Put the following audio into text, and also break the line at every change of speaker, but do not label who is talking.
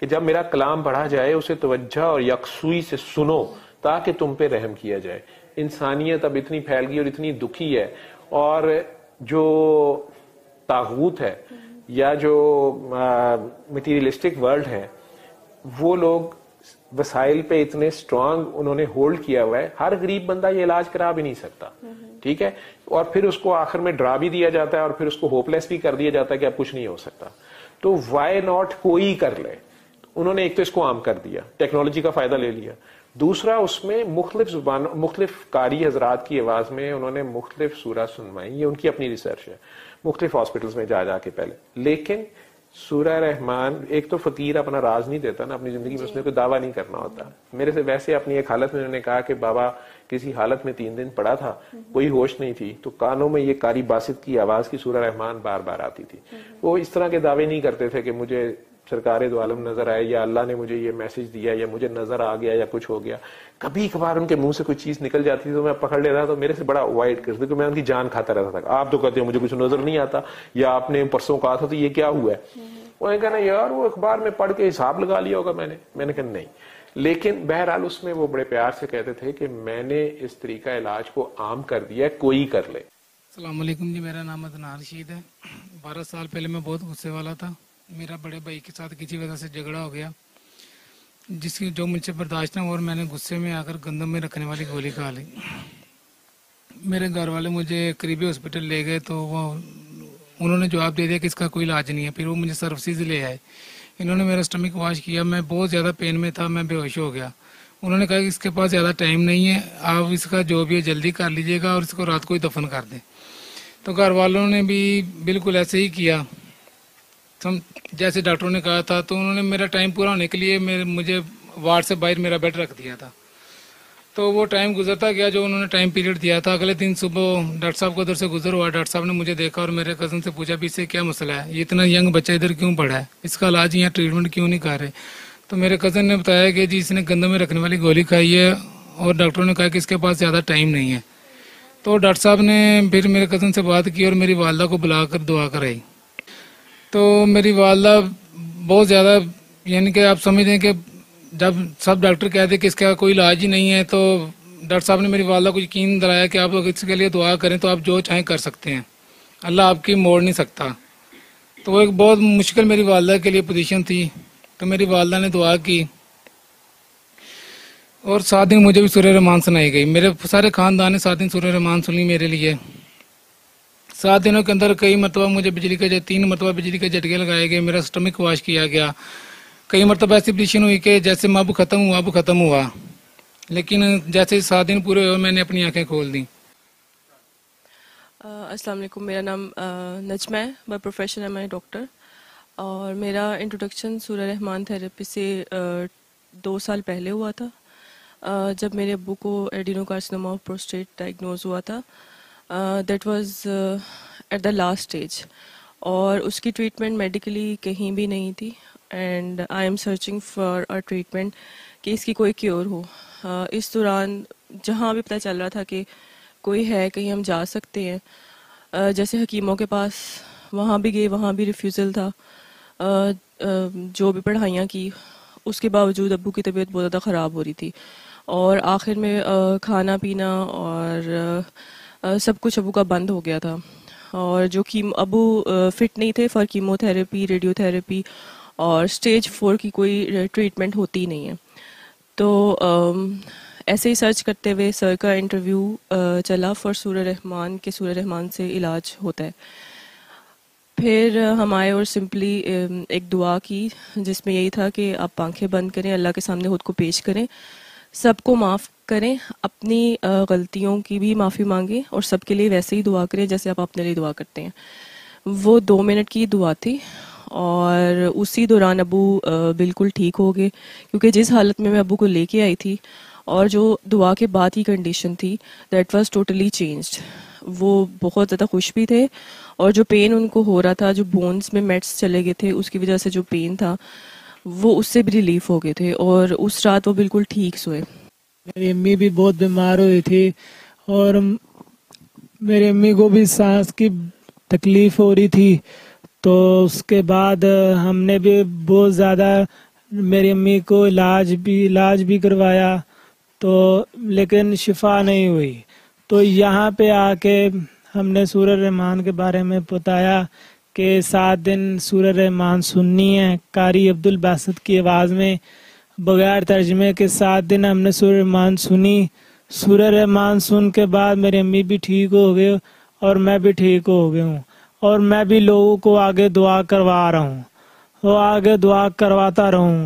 कि जब मेरा कलाम पढ़ा जाए, उसे तवज्जो और यकसुई से सुनो, ताकि तुम पे रहम किया जाए। इंसानियत अब इतनी फैल गई और इतनी दुखी है, और जो तागूत है, या जो मटीरियलिस्टिक वर्ल्ड है, वो लोग वसाइल पे इतने स्ट्रांग उन्होंने होल्ड किया हुआ है। हर गरीब बंदा ये इलाज करा भी नहीं सकता। ठीक है? और फिर उसको आखिर में ड्रा भी दिया जाता है, और फिर उसको होपलेस भी कर दिया जाता है कि अब कुछ नहीं हो सकता। तो वाई नॉट कोई कर ले? उन्होंने एक तो इसको आम कर दिया टेक्नोलॉजी का फ़ायदा ले लिया। दूसरा उसमें मुख्तलिफ़ ज़ुबान मुख्तलिफ़ कारी हजरात की आवाज़ में उन्होंने मुख्तलिफ़ सूरा सुनवाई ये उनकी अपनी रिसर्च है। मुख्तलिफ़ हॉस्पिटल्स में जा जाके पहले। लेकिन सूरा रहमान एक तो फकीर अपना राज नहीं देता ना अपनी ज़िंदगी में उसने कोई दावा नहीं करना होता। मेरे से वैसे अपनी एक हालत में उन्होंने कहा कि बाबा किसी हालत में तीन दिन पड़ा था कोई होश नहीं थी तो कानों में ये कारी बासित की आवाज़ की सूरा रहमान बार बार आती थी। वो इस तरह के दावे नहीं करते थे कि मुझे सरकार दो आलम नज़र आए, या अल्लाह ने मुझे ये मैसेज दिया, या मुझे नज़र आ गया, या कुछ हो गया। कभी कभार उनके मुँह से कोई चीज़ निकल जाती थी तो मैं पकड़ ले लेता तो मेरे से बड़ा अवॉइड करते, क्योंकि मैं उनकी जान खाता रहता था। आप तो कहते हो, मुझे कुछ नज़र नहीं आता, या आपने परसों कहा था तो ये क्या हुआ है? वो कहना यार, वो अखबार में पढ़ के हिसाब लगा लिया होगा मैंने। मैंने कहा, नहीं। लेकिन बहरहाल उसमें वो बड़े प्यार से कहते थे कि मैंने इस तरीका इलाज को आम कर दिया कोई कर ले।
सलामकुम जी, मेरा नाम अदनार रशीद है। बारह साल पहले मैं बहुत गुस्से वाला था। मेरा बड़े भाई के साथ किसी वजह से झगड़ा हो गया, जिसकी जो मुझसे बर्दाश्त ना और मैंने गुस्से में आकर गंदम में रखने वाली गोली खा ली। मेरे घर वाले मुझे करीबी हॉस्पिटल ले गए तो वो, उन्होंने जवाब दे दिया कि इसका कोई इलाज नहीं है। फिर वो मुझे सर्विस ले आए। इन्होंने मेरा स्टमक वॉश किया। मैं बहुत ज़्यादा पेन में था, मैं बेहोश हो गया। उन्होंने कहा कि इसके पास ज़्यादा टाइम नहीं है, आप इसका जो भी है जल्दी कर लीजिएगा और इसको रात को ही दफन कर दें। तो घर वालों ने भी बिल्कुल ऐसे ही किया। हम जैसे डॉक्टरों ने कहा था तो उन्होंने मेरा टाइम पूरा होने के लिए मेरे, मुझे वार्ड से बाहर मेरा बेड रख दिया था। तो वो टाइम गुजरता गया जो उन्होंने टाइम पीरियड दिया था। अगले दिन सुबह डॉक्टर साहब को उधर से गुजर हुआ। डॉक्टर साहब ने मुझे देखा और मेरे कज़न से पूछा भी इससे क्या मसला है? ये इतना यंग बच्चा इधर क्यों पड़ा है? इसका इलाज यहाँ ट्रीटमेंट क्यों नहीं कर रहे? तो मेरे कज़न ने बताया कि जी, इसने गंदम में रखने वाली गोली खाई है और डॉक्टरों ने कहा कि इसके पास ज़्यादा टाइम नहीं है। तो डॉक्टर साहब ने फिर मेरे कज़न से बात की और मेरी वालदा को बुलाकर दुआ कराई। तो मेरी वालदा बहुत ज़्यादा, यानी कि आप समझ लें कि जब सब डॉक्टर कहते कि इसका कोई इलाज ही नहीं है तो डॉक्टर साहब ने मेरी वालदा को यकीन दिलाया कि आप लोग इसके लिए दुआ करें तो आप जो चाहें कर सकते हैं। अल्लाह आपकी मोड़ नहीं सकता। तो वो एक बहुत मुश्किल मेरी वालदा के लिए पोजीशन थी। तो मेरी वालदा ने दुआ की, और सात दिन मुझे भी सूर्य रहमान सुनाई गई। मेरे सारे खानदान ने सात दिन सूर्य रहमान सुनी मेरे लिए। सात दिनों के अंदर कई मरतबा मुझे बिजली के तीन मरतबा बिजली के झटके लगाए गए, मेरा स्टमक वॉश किया गया। कई मरतबा ऐसी पोजिशन हुई कि जैसे मैं अब ख़त्म हुआ, अब ख़त्म हुआ। लेकिन जैसे सात दिन पूरे हुए, मैंने अपनी आँखें खोल दी।
अस्सलाम वालेकुम, मेरा नाम नजमा है। बाय प्रोफेशन है, मैं डॉक्टर और मेरा इंट्रोडक्शन सूर्य रहमान थेरेपी से दो साल पहले हुआ था। जब मेरे अबू को एडिनोकार्सिनोमा ऑफ़ प्रोस्टेट डायग्नोज हुआ था। That was at the last stage और उसकी ट्रीटमेंट मेडिकली कहीं भी नहीं थी. And I am searching for a treatment कि इसकी कोई क्योर हो. Uh, इस दौरान जहाँ भी पता चल रहा था कि कोई है कहीं हम जा सकते हैं. Uh, जैसे हकीमों के पास वहाँ भी गए वहाँ भी रिफ्यूज़ल था. Uh, uh, जो भी पढ़ाइयाँ की उसके बावजूद अबू की तबीयत बहुत ज़्यादा ख़राब हो रही थी. और आखिर में uh, खाना पीना और uh, सब कुछ अबू का बंद हो गया था। और जो कीम अबू फिट नहीं थे फॉर कीमोथेरेपी रेडियोथेरेपी और स्टेज फोर की कोई ट्रीटमेंट होती नहीं है। तो ऐसे ही सर्च करते हुए सर का इंटरव्यू चला फॉर सूर्य रहमान के, सूर्य रहमान से इलाज होता है। फिर हम आए और सिंपली एक दुआ की जिसमें यही था कि आप आँखें बंद करें, अल्लाह के सामने खुद को पेश करें। सबको माफ़ करें, अपनी गलतियों की भी माफ़ी मांगें और सबके लिए वैसे ही दुआ करें जैसे आप अपने लिए दुआ करते हैं। वो दो मिनट की दुआ थी और उसी दौरान अबू बिल्कुल ठीक हो गए क्योंकि जिस हालत में मैं अबू को लेके आई थी और जो दुआ के बाद की कंडीशन थी दैट वाज टोटली चेंज्ड वो बहुत ज़्यादा खुश भी थे और जो पेन उनको हो रहा था, जो बोन्स में मेट्स चले गए थे, उसकी वजह से जो पेन था वो उससे भी रिलीफ हो गए थे और उस रात वो बिल्कुल ठीक सोए।
मेरी अम्मी भी बहुत बीमार हुई थी और मेरी अम्मी को भी सांस की तकलीफ़ हो रही थी। तो उसके बाद हमने भी बहुत ज़्यादा मेरी अम्मी को इलाज भी इलाज भी करवाया। तो लेकिन शिफा नहीं हुई। तो यहाँ पे आके हमने सूर्य रहमान के बारे में बताया कि सात दिन सूर्य रहमान सुननी है। कारी अब्दुल बासत की आवाज़ में बगैर तर्जमे के सात दिन हमने सूर रहमान सुनी सूर रहमान सुन के बाद मेरी अम्मी भी ठीक हो गए और मैं भी ठीक हो गया हूँ और मैं भी लोगों को आगे दुआ करवा रहा हूँ। वो आगे दुआ करवाता रहूँ।